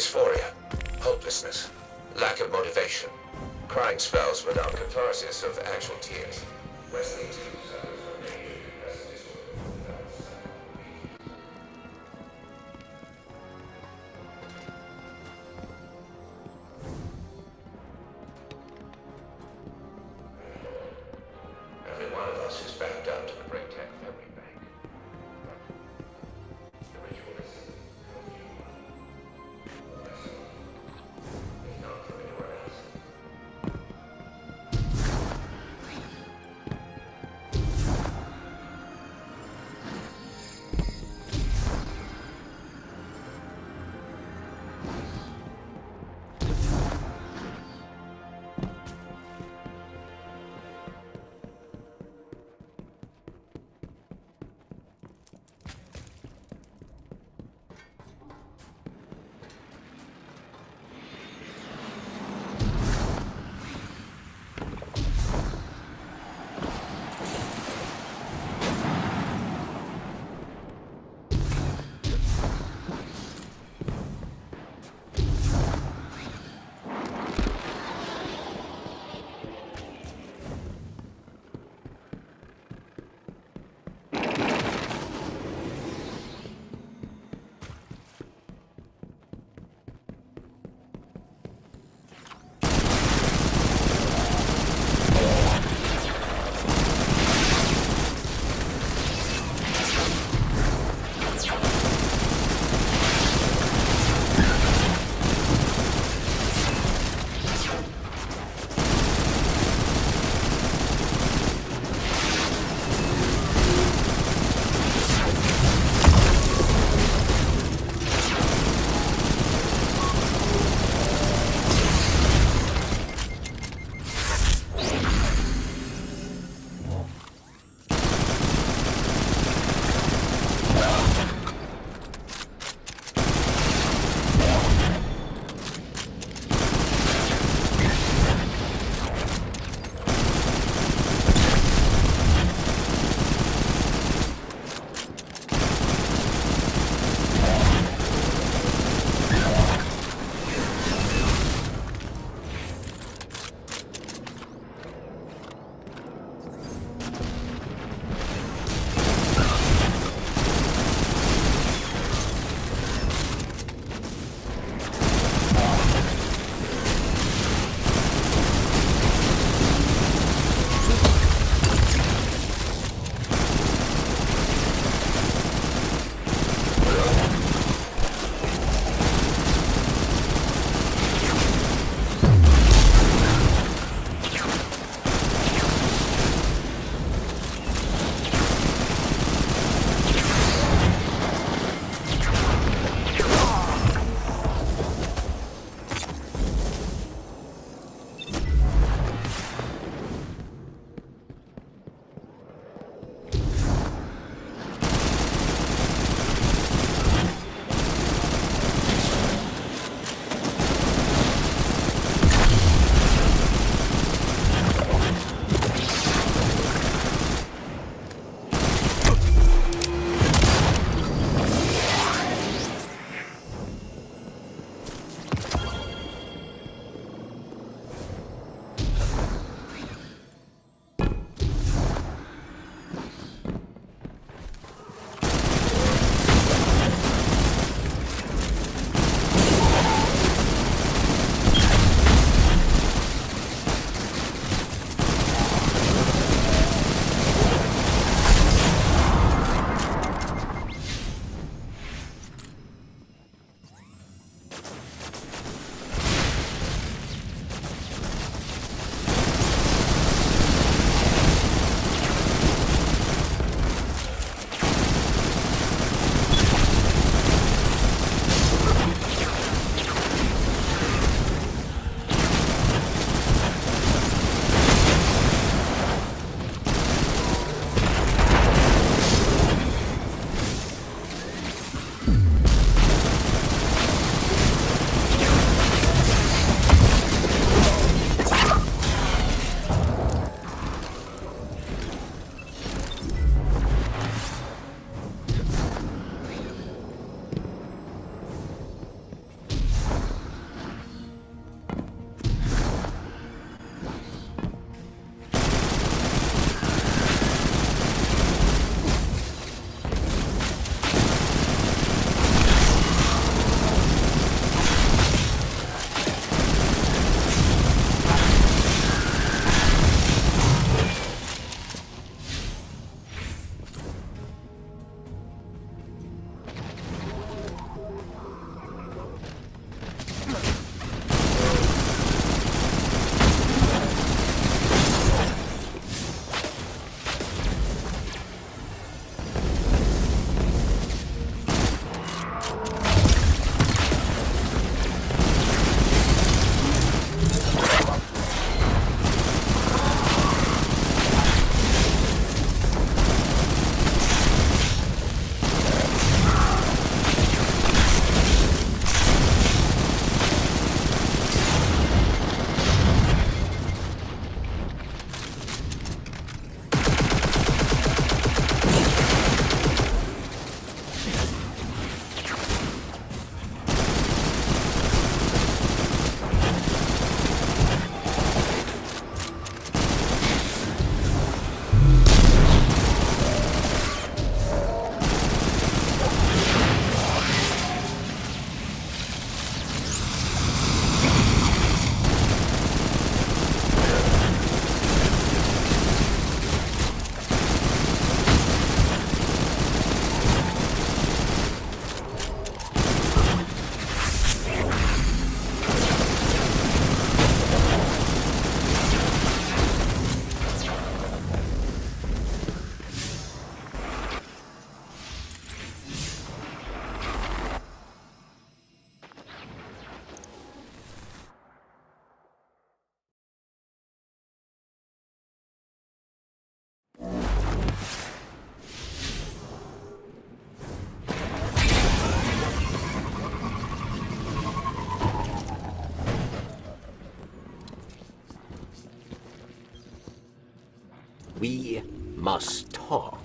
dysphoria, hopelessness, lack of motivation, crying spells without catharsis of actual tears. Wesley We must talk.